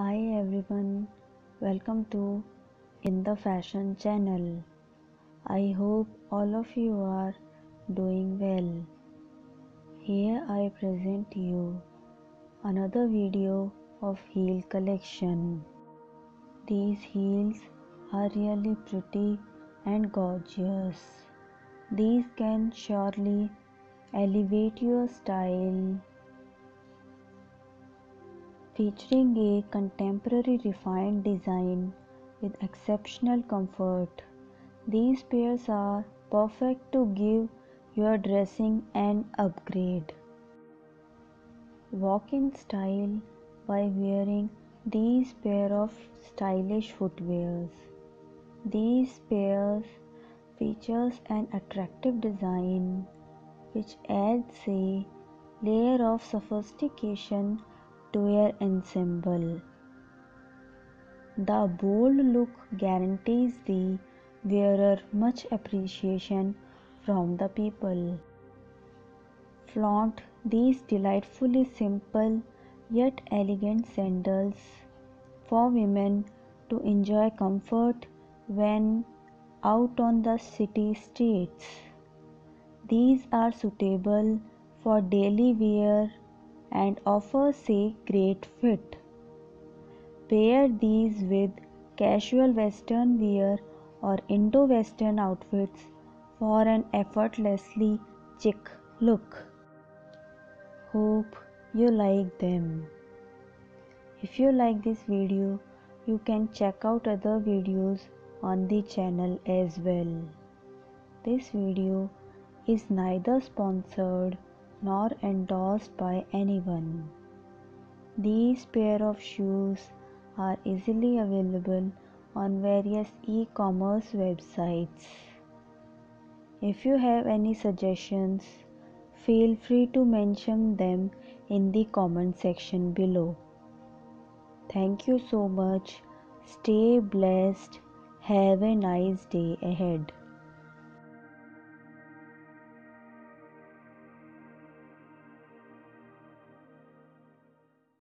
Hi everyone, welcome to In the Fashion channel. I hope all of you are doing well. Here I present you another video of heel collection. These heels are really pretty and gorgeous. These can surely elevate your style featuring a contemporary refined design with exceptional comfort. These pairs are perfect to give your dressing an upgrade. Walk in style by wearing these pair of stylish footwears. These pairs features an attractive design which adds a layer of sophistication to your ensemble. The bold look guarantees the wearer much appreciation from the people. Flaunt these delightfully simple yet elegant sandals for women to enjoy comfort when out on the city streets. These are suitable for daily wear and offers a great fit. Pair these with casual western wear or Indo-Western outfits for an effortlessly chic look. Hope you like them. If you like this video, you can check out other videos on the channel as well. This video is neither sponsored nor endorsed by anyone. These pair of shoes are easily available on various e-commerce websites. If you have any suggestions, feel free to mention them in the comment section below. Thank you so much. Stay blessed. Have a nice day ahead.